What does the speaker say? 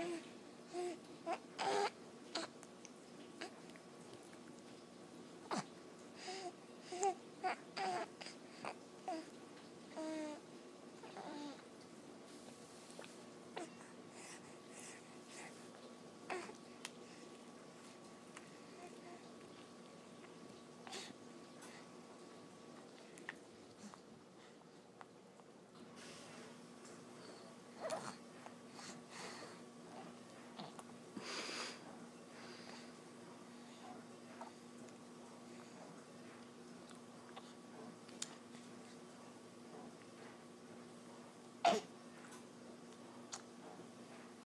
Okay.